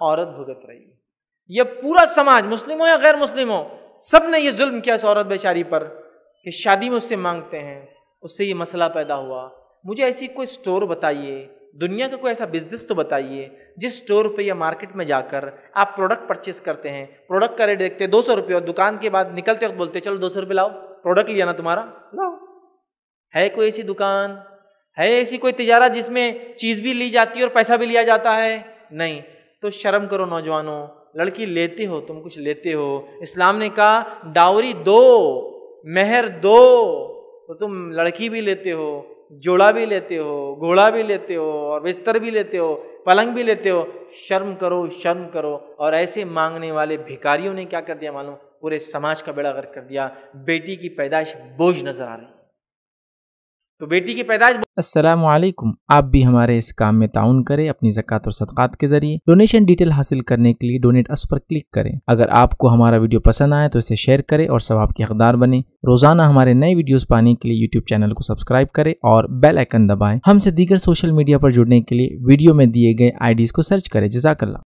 औरत भुगत रही। है यह पूरा समाज, मुस्लिम हो या गैर मुस्लिम हो सबने यह जुल्म किया इस औरत बेचारी पर कि शादी में उससे मांगते हैं, उससे ये मसला पैदा हुआ। मुझे ऐसी कोई स्टोर बताइए, दुनिया का कोई ऐसा बिज़नेस तो बताइए, जिस स्टोर पे या मार्केट में जाकर आप प्रोडक्ट परचेस करते हैं। प्रोडक्ट का रेट देखते हैं, दो सौ रुपये, और दुकान के बाद निकलते वक्त बोलते चलो दो सौ रुपये लाओ प्रोडक्ट लिया ना तुम्हारा, लाओ। है कोई ऐसी दुकान? है ऐसी कोई तिजारा जिसमें चीज़ भी ली जाती है और पैसा भी लिया जाता है? नहीं। तो शर्म करो नौजवानों, लड़की लेते हो, तुम कुछ लेते हो। इस्लाम ने कहा, डावरी दो, मेहर दो तो तुम लड़की भी लेते हो, जोड़ा भी लेते हो, घोड़ा भी लेते हो और बिस्तर भी लेते हो, पलंग भी लेते हो। शर्म करो शर्म करो। और ऐसे मांगने वाले भिकारियों ने क्या कर दिया मालूम? पूरे समाज का बेड़ा गर्क कर दिया। बेटी की पैदाइश बोझ नज़र आ रही तो बेटी की पैदाइश वालेकुम आप भी हमारे इस काम में ताउन करें, अपनी जक़ात और सदक़ात के ज़रिए। डोनेशन डिटेल हासिल करने के लिए डोनेट अस पर क्लिक करें। अगर आपको हमारा वीडियो पसंद आए तो इसे शेयर करें और सवाब के हकदार बने। रोज़ाना हमारे नए वीडियोस पाने के लिए यूट्यूब चैनल को सब्सक्राइब करें और बेल आइकन दबाएँ। हमसे दीगर सोशल मीडिया पर जुड़ने के लिए वीडियो में दिए गए आईडीज को सर्च करें। जजाकल्ला